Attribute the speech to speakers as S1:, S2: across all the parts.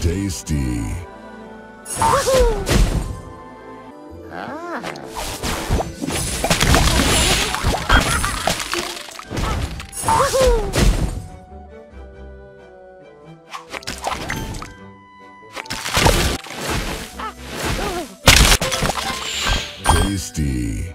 S1: Tasty. Tasty.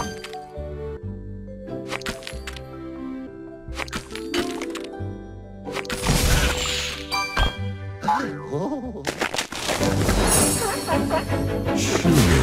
S1: 哦，是。